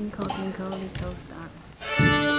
Twinkle, twinkle, little star.